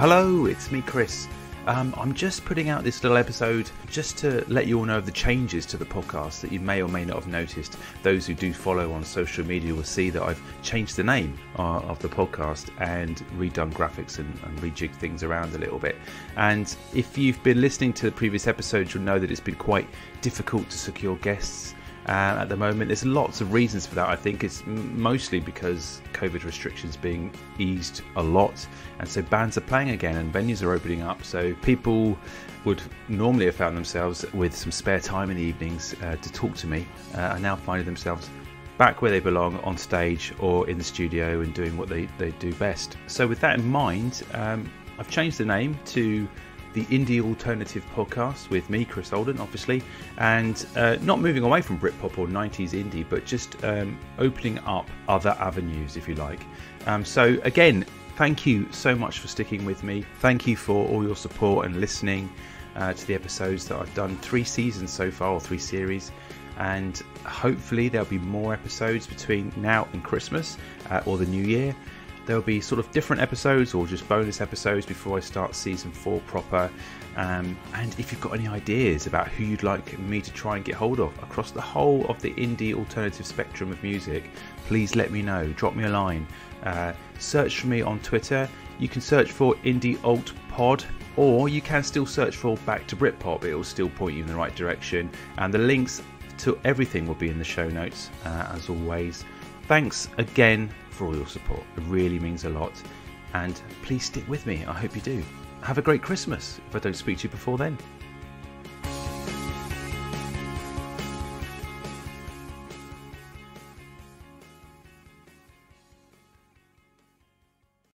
Hello, it's me, Chris. Um, I'm just putting out this little episode just to let you all know of the changes to the podcast that you may or may not have noticed. Those who do follow on social media will see that I've changed the name uh, of the podcast and redone graphics and, and rejigged things around a little bit. And if you've been listening to the previous episodes, you'll know that it's been quite difficult to secure guests uh, at the moment. There's lots of reasons for that. I think it's mostly because COVID restrictions being eased a lot, and so bands are playing again and venues are opening up. So people would normally have found themselves with some spare time in the evenings uh, to talk to me, uh, are now finding themselves back where they belong on stage or in the studio and doing what they, they do best. So, with that in mind, um, I've changed the name to the Indie Alternative podcast with me, Chris Holden, obviously, and uh, not moving away from Britpop or 90s indie, but just um, opening up other avenues, if you like. Um, so, again, thank you so much for sticking with me. Thank you for all your support and listening uh, to the episodes that I've done. Three seasons so far, or three series. And hopefully, there'll be more episodes between now and Christmas uh, or the new year. There'll be sort of different episodes or just bonus episodes before I start season four proper. Um, and if you've got any ideas about who you'd like me to try and get hold of across the whole of the indie alternative spectrum of music, please let me know. Drop me a line. Uh, search for me on Twitter. You can search for Indie Alt Pod, or you can still search for Back to Britpop. It will still point you in the right direction. And the links to everything will be in the show notes, uh, as always. Thanks again for all your support. It really means a lot. And please stick with me. I hope you do. Have a great Christmas if I don't speak to you before then.